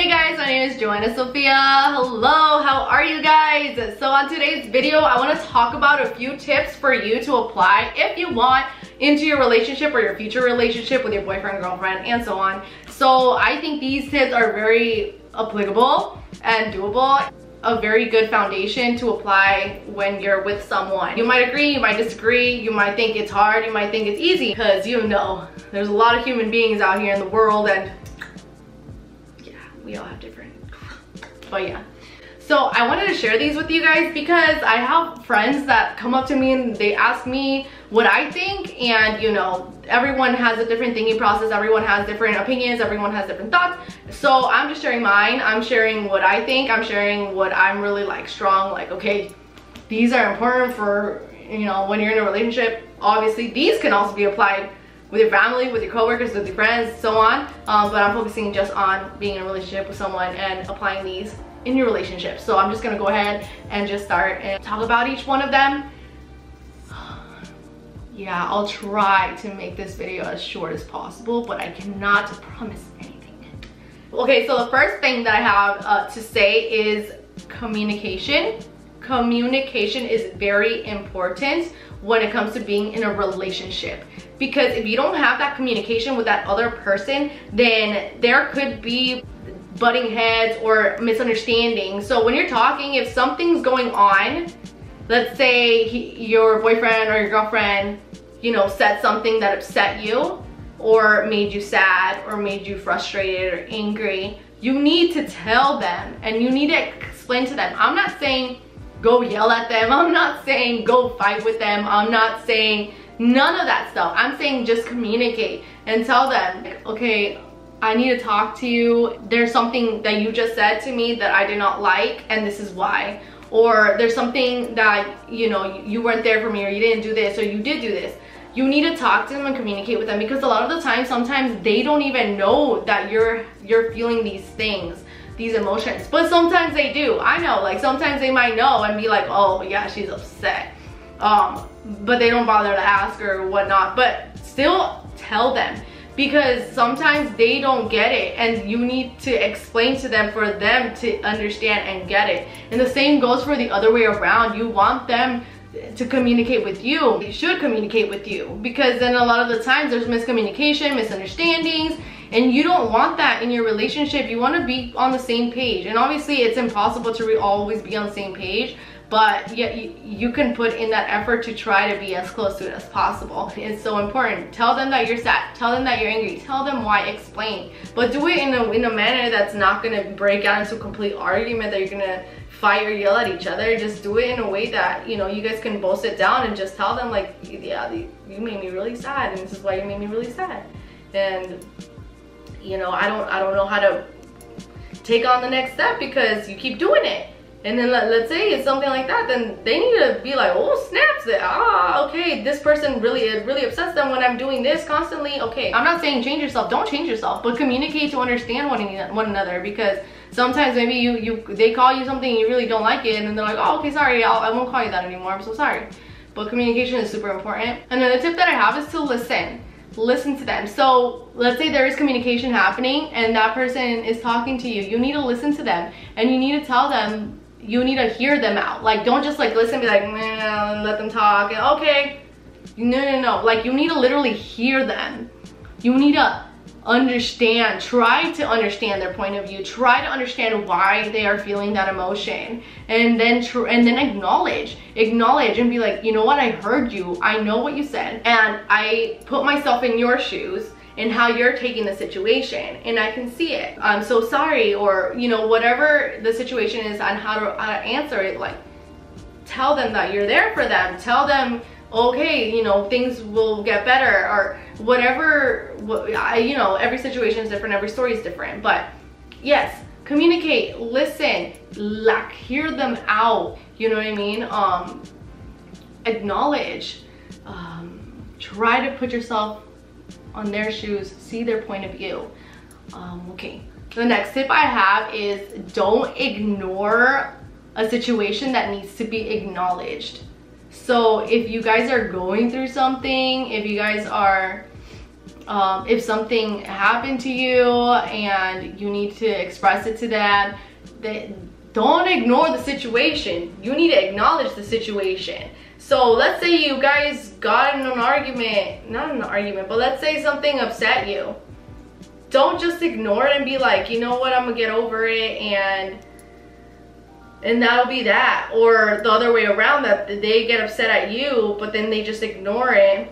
Hey guys, my name is Johanna Sofia. Hello, how are you guys? So on today's video, I want to talk about a few tips for you to apply if you want into your relationship or your future relationship with your boyfriend, girlfriend, and so on. So I think these tips are very applicable and doable a very good foundation to apply when you're with someone. You might agree, you might disagree, you might think it's hard, you might think it's easy because you know there's a lot of human beings out here in the world and we all have different, but yeah. So I wanted to share these with you guys because I have friends that come up to me and they ask me what I think and you know, everyone has a different thinking process, everyone has different opinions, everyone has different thoughts. So I'm just sharing mine, I'm sharing what I think, I'm sharing what I'm really like strong, like okay, these are important for, you know, when you're in a relationship. Obviously these can also be applied with your family, with your coworkers, with your friends, so on. Um, but I'm focusing just on being in a relationship with someone and applying these in your relationship. So I'm just gonna go ahead and just start and talk about each one of them. yeah, I'll try to make this video as short as possible, but I cannot promise anything. Okay, so the first thing that I have uh, to say is communication. Communication is very important when it comes to being in a relationship. Because if you don't have that communication with that other person then there could be butting heads or misunderstandings. So when you're talking if something's going on let's say he, your boyfriend or your girlfriend you know said something that upset you or made you sad or made you frustrated or angry you need to tell them and you need to explain to them. I'm not saying go yell at them. I'm not saying go fight with them. I'm not saying none of that stuff. I'm saying just communicate and tell them, okay, I need to talk to you. There's something that you just said to me that I did not like and this is why. Or there's something that, you know, you weren't there for me or you didn't do this or you did do this. You need to talk to them and communicate with them because a lot of the time, sometimes they don't even know that you're you're feeling these things these emotions. But sometimes they do. I know, like sometimes they might know and be like, oh yeah, she's upset. Um, but they don't bother to ask or whatnot. But still tell them because sometimes they don't get it and you need to explain to them for them to understand and get it. And the same goes for the other way around. You want them to communicate with you. They should communicate with you because then a lot of the times there's miscommunication, misunderstandings, and you don't want that in your relationship. You want to be on the same page. And obviously it's impossible to always be on the same page, but yeah, you, you, can put in that effort to try to be as close to it as possible. It's so important. Tell them that you're sad. Tell them that you're angry. Tell them why. Explain. But do it in a, in a manner that's not going to break out into a complete argument that you're going to fight or yell at each other. Just do it in a way that, you know, you guys can both sit down and just tell them like, yeah, you made me really sad and this is why you made me really sad. And you know, I don't, I don't know how to take on the next step because you keep doing it. And then let, let's say it's something like that, then they need to be like, oh, snaps it. Ah, okay, this person really, it really upsets them when I'm doing this constantly. Okay, I'm not saying change yourself, don't change yourself, but communicate to understand one, one another because sometimes maybe you, you, they call you something you really don't like it and then they're like, oh, okay, sorry, I'll, I won't call you that anymore, I'm so sorry. But communication is super important. Another tip that I have is to listen listen to them. So let's say there is communication happening and that person is talking to you. You need to listen to them and you need to tell them, you need to hear them out. Like don't just like listen be like, let them talk. Okay. No, no, no. Like you need to literally hear them. You need to understand, try to understand their point of view, try to understand why they are feeling that emotion, and then and then acknowledge, acknowledge and be like, you know what, I heard you, I know what you said, and I put myself in your shoes and how you're taking the situation and I can see it. I'm so sorry or you know whatever the situation is on how to, how to answer it like tell them that you're there for them. Tell them okay, you know, things will get better or whatever, you know, every situation is different, every story is different. But yes, communicate, listen, like hear them out, you know what I mean? Um, acknowledge, um, try to put yourself on their shoes, see their point of view. Um, okay, the next tip I have is don't ignore a situation that needs to be acknowledged so if you guys are going through something, if you guys are um, if something happened to you and you need to express it to them, they, don't ignore the situation. You need to acknowledge the situation. So let's say you guys got in an argument, not an argument, but let's say something upset you. Don't just ignore it and be like, you know what, I'm gonna get over it and and that'll be that. Or the other way around that they get upset at you, but then they just ignore it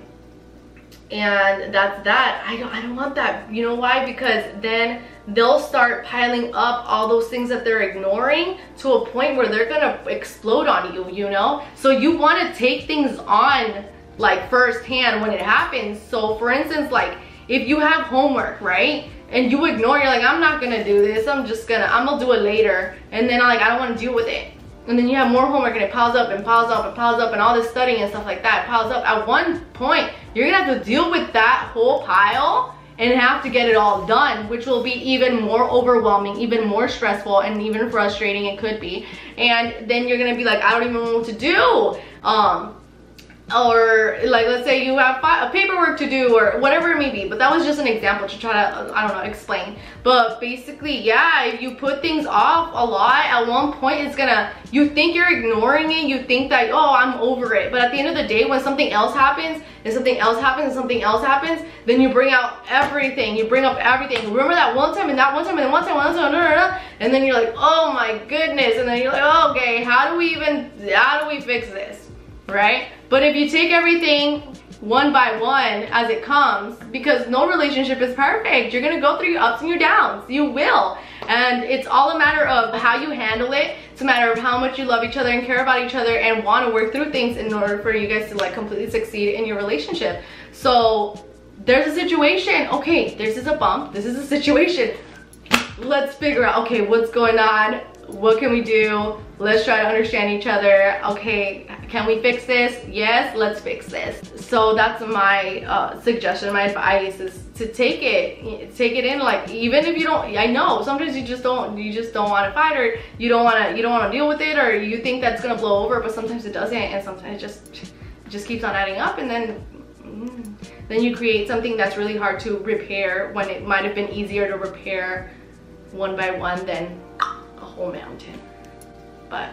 and that's that. I don't I don't want that. You know why? Because then they'll start piling up all those things that they're ignoring to a point where they're gonna explode on you, you know? So you wanna take things on like firsthand when it happens. So for instance, like if you have homework, right? And you ignore, you're like, I'm not gonna do this. I'm just gonna, I'm gonna do it later. And then I'm like, I don't wanna deal with it. And then you have more homework and it piles up and piles up and piles up and all this studying and stuff like that piles up. At one point, you're gonna have to deal with that whole pile and have to get it all done, which will be even more overwhelming, even more stressful, and even frustrating it could be. And then you're gonna be like, I don't even know what to do. Um, or like let's say you have paperwork to do or whatever it may be but that was just an example to try to i don't know explain. But basically yeah if you put things off a lot at one point it's gonna you think you're ignoring it you think that oh i'm over it. But at the end of the day when something else happens and something else happens and something else happens then you bring out everything. You bring up everything. Remember that one time and that one time and then one time one time blah, blah, blah, and then you're like oh my goodness. And then you're like oh, okay how do we even how do we fix this right but if you take everything one by one as it comes, because no relationship is perfect, you're gonna go through your ups and your downs. You will. And it's all a matter of how you handle it. It's a matter of how much you love each other and care about each other and want to work through things in order for you guys to like completely succeed in your relationship. So there's a situation. Okay, this is a bump. This is a situation. Let's figure out, okay, what's going on? What can we do? Let's try to understand each other. Okay, can we fix this? Yes, let's fix this. So that's my uh, suggestion, my advice is to take it, take it in. Like even if you don't, I know sometimes you just don't, you just don't want to fight or you don't want to, you don't want to deal with it or you think that's gonna blow over, but sometimes it doesn't, and sometimes it just, it just keeps on adding up, and then. Mm, then you create something that's really hard to repair when it might have been easier to repair one by one than whole mountain. But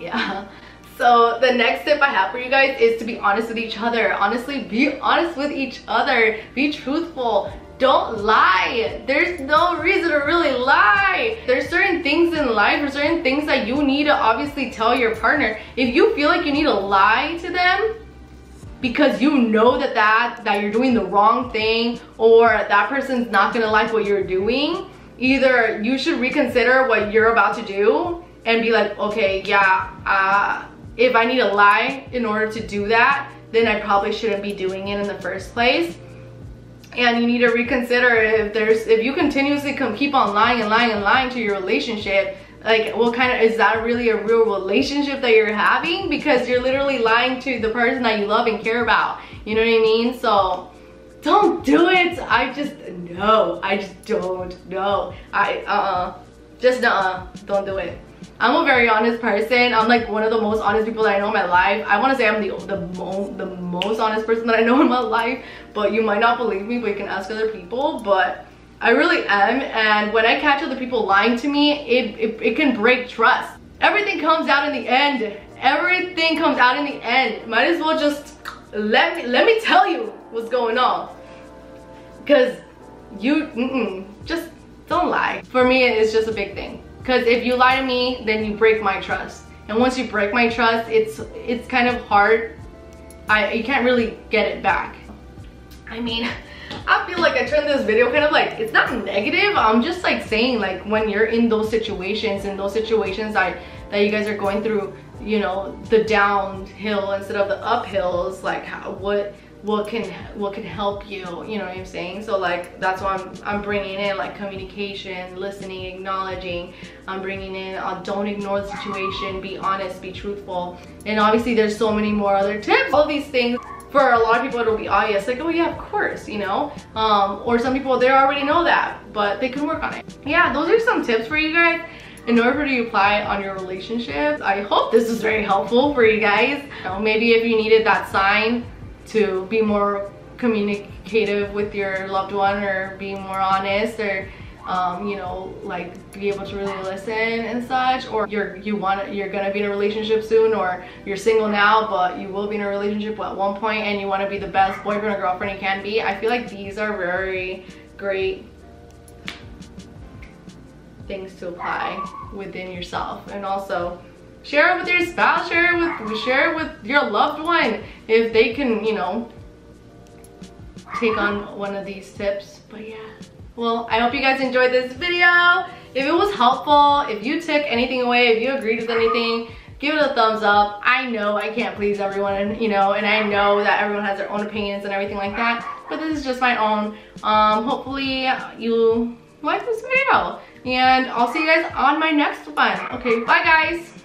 yeah. So the next tip I have for you guys is to be honest with each other. Honestly, be honest with each other. Be truthful. Don't lie. There's no reason to really lie. There's certain things in life or certain things that you need to obviously tell your partner. If you feel like you need to lie to them, because you know that that that you're doing the wrong thing or that person's not gonna like what you're doing either you should reconsider what you're about to do and be like okay yeah uh if I need to lie in order to do that, then I probably shouldn't be doing it in the first place. And you need to reconsider if there's, if you continuously keep on lying and lying and lying to your relationship, like what kind of, is that really a real relationship that you're having? Because you're literally lying to the person that you love and care about. You know what I mean? So don't do it. I just, no, I just don't know. I, uh-uh, just uh-uh, don't do it. I'm a very honest person. I'm like one of the most honest people that I know in my life. I want to say I'm the the, mo the most honest person that I know in my life, but you might not believe me, but you can ask other people. But I really am, and when I catch other people lying to me, it, it, it can break trust. Everything comes out in the end. Everything comes out in the end. Might as well just let me let me tell you what's going on. Cause you mm -mm, just don't lie. For me, it's just a big thing. Because if you lie to me, then you break my trust. And once you break my trust, it's it's kind of hard. I you can't really get it back. I mean, I feel like I turned this video kind of like, it's not negative. I'm just like saying like when you're in those situations, in those situations I, that you guys are going through, you know, the downhill instead of the uphills, like how, what, what can what can help you you know what i'm saying? So like that's why i'm i'm bringing in like communication listening acknowledging. I'm bringing in uh, don't ignore the situation be honest be truthful. And obviously there's so many more other tips all these things. For a lot of people it'll be obvious like oh yeah of course you know? Um, or some people they already know that but they can work on it. Yeah those are some tips for you guys. In order to apply on your relationships i hope this is very helpful for you guys. You know, maybe if you needed that sign to be more communicative with your loved one or be more honest or um, you know, like be able to really listen and such, or you're you want you're gonna be in a relationship soon, or you're single now, but you will be in a relationship at one point, and you want to be the best boyfriend or girlfriend you can be. I feel like these are very great things to apply within yourself, and also share it with your spouse, share it with share it with your loved one if they can, you know, take on one of these tips. But yeah. Well, I hope you guys enjoyed this video. If it was helpful, if you took anything away, if you agreed with anything, give it a thumbs up. I know I can't please everyone, and, you know, and I know that everyone has their own opinions and everything like that, but this is just my own. Um, hopefully you like this video, and I'll see you guys on my next one. Okay, bye guys.